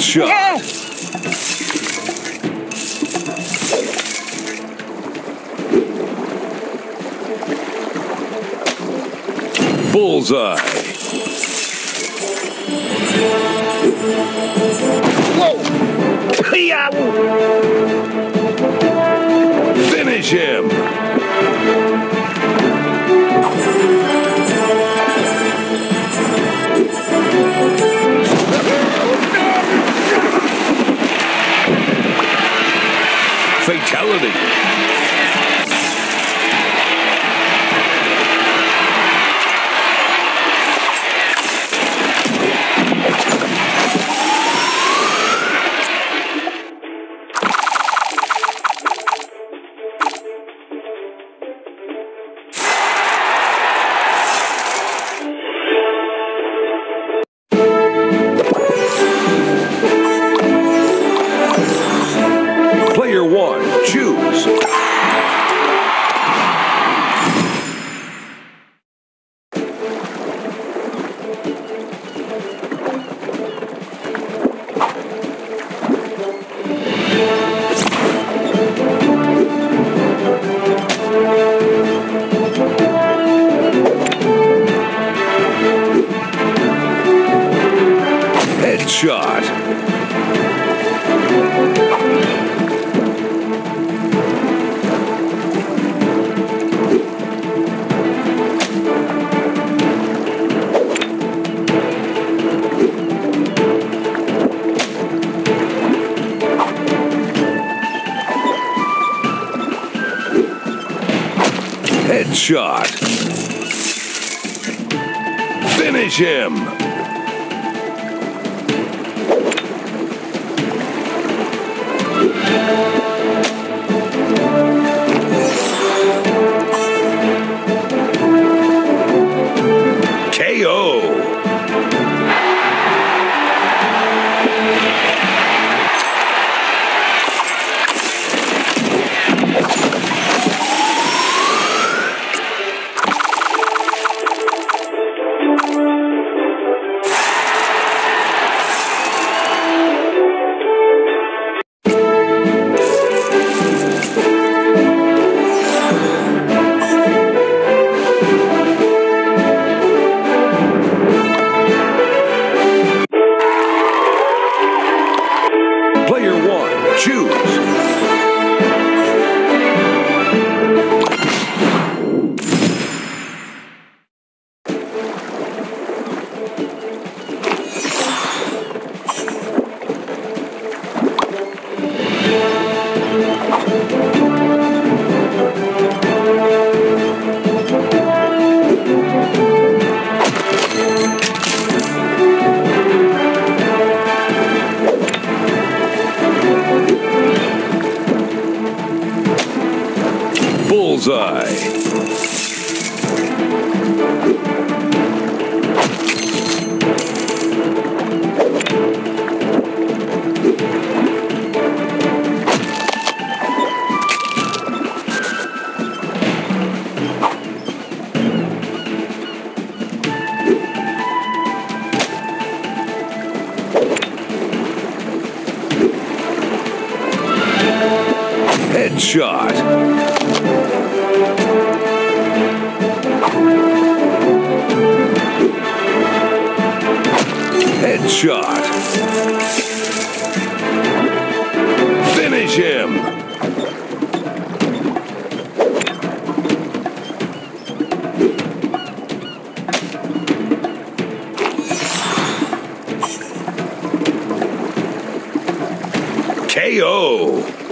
shot. Yes! Bullseye. Whoa! Yahoo! Fatality. Headshot. Headshot. Finish him. Bullseye. Headshot. Headshot. Finish him. KO.